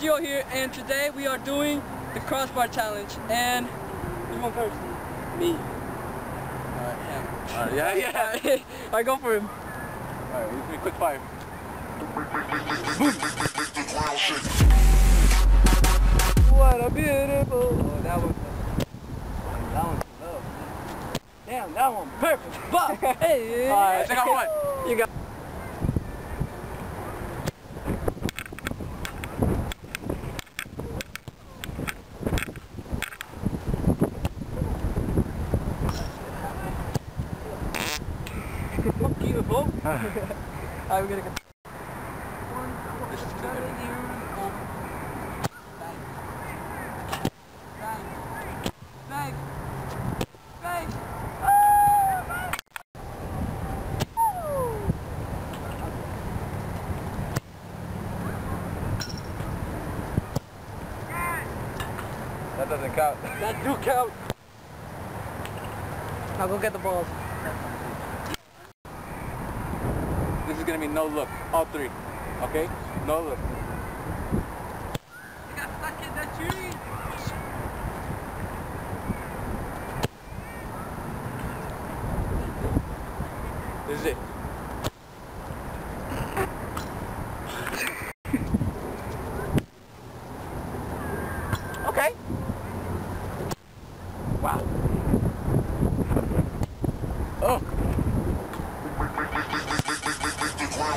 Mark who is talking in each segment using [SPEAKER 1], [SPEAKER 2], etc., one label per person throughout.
[SPEAKER 1] Gio here, and today we are doing the crossbar challenge. And who's one first? Me.
[SPEAKER 2] Alright, him. Alright, yeah, yeah.
[SPEAKER 1] Alright, go for him.
[SPEAKER 2] Alright, he's gonna quick fire.
[SPEAKER 1] what a beautiful. Oh, that one. That one's low. Damn, that one perfect. But hey.
[SPEAKER 2] Alright, I think I won.
[SPEAKER 1] You got. Alright, we're gonna go.
[SPEAKER 2] This is good.
[SPEAKER 1] Bag. Bag.
[SPEAKER 2] That doesn't count.
[SPEAKER 1] That do count. Now go get the balls.
[SPEAKER 2] Gonna be no look. All three. Okay? No look.
[SPEAKER 1] You got stuck in that tree.
[SPEAKER 2] This is it. okay. Wow. Oh.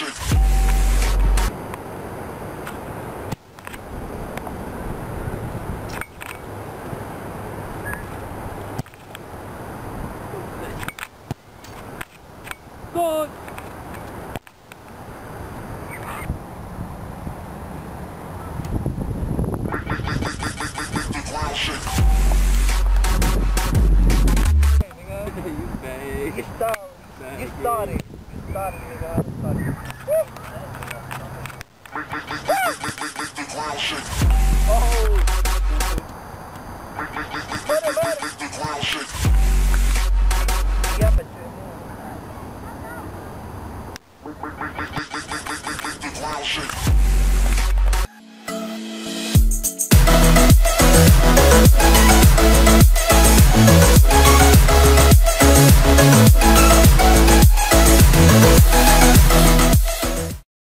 [SPEAKER 2] You bag.
[SPEAKER 1] Get started. Tá ligado, tá ligado. Uh!